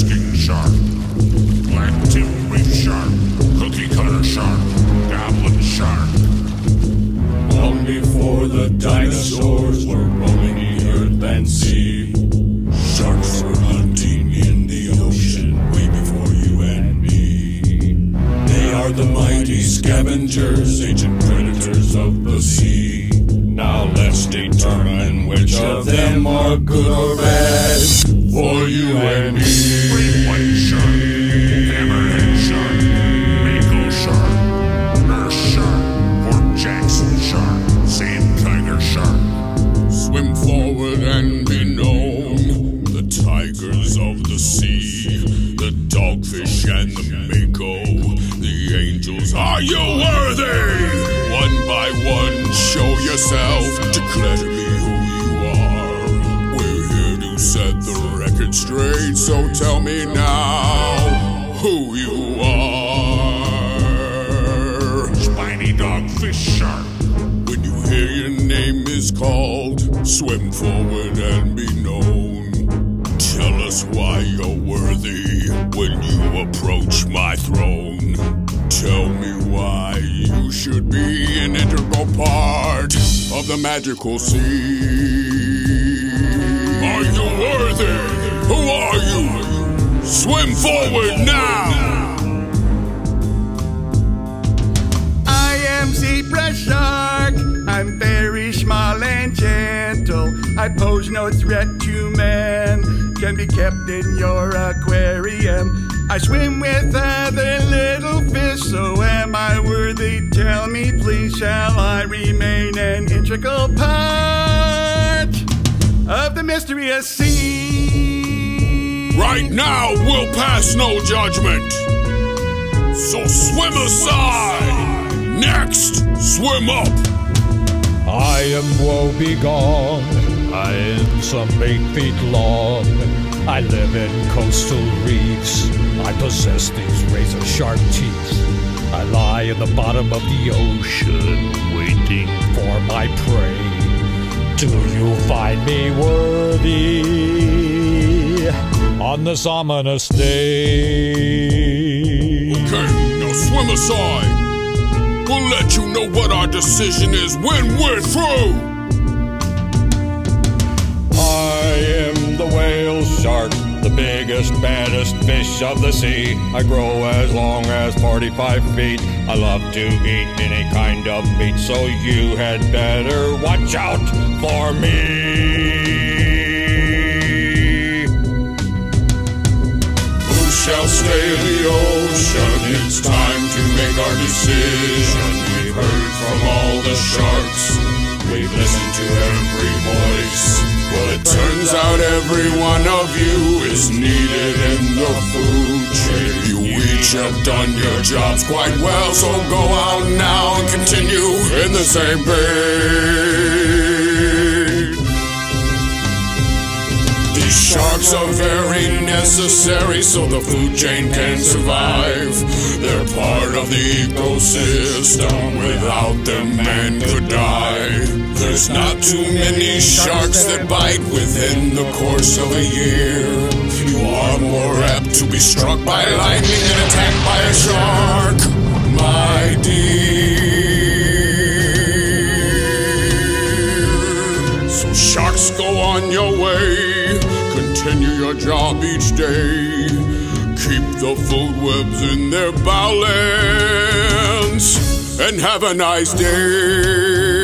Basking shark, black tip reef shark, cookie cutter shark, goblin shark. Long before the dinosaurs were roaming the earth and sea, sharks were hunting in the ocean way before you and me. They are the mighty scavengers, ancient predators of the sea. Now let's determine which of them are good or bad for you and me. Dogfish and the mako, the angels. Are you worthy? One by one, show yourself. Declare to me who you are. We're here to set the record straight, so tell me now who you are. Spiny dogfish shark, When you hear your name is called, swim forward and be known. Tell us why you're worthy when you approach my throne. Tell me why you should be an integral part of the magical sea. Are you worthy? Who are you? Swim forward now! I am Zebra Shark. I'm very small and gentle. I pose no threat to man. Can be kept in your aquarium. I swim with other little fish, so am I worthy? Tell me, please, shall I remain an integral part of the mysterious sea? Right now, we'll pass no judgment. So swim aside. Next, swim up. I am wobbegong. I am some eight feet long. I live in coastal reefs. I possess these razor sharp teeth. I lie in the bottom of the ocean, waiting for my prey. Do you find me worthy on this ominous day? Okay, now swim aside. We'll let you know what our decision is when we're through. Am the whale shark, the biggest, baddest fish of the sea. I grow as long as 45 feet. I love to eat any kind of meat, so you had better watch out for me. Who shall stay in the ocean? It's time to make our decision. We've heard from all the sharks. We've listened to every voice. Well, it turns out every one of you is needed in the food chain. You each have done your jobs quite well, so go out now and continue in the same vein. These sharks are very necessary so the food chain can survive. They're part of the ecosystem. Without them, man could die. There's not too many sharks that bite within the course of a year. You are more apt to be struck by lightning than attacked by a shark, my dear. So sharks go on your way. Continue your job each day. Keep the food webs in their balance. And have a nice day.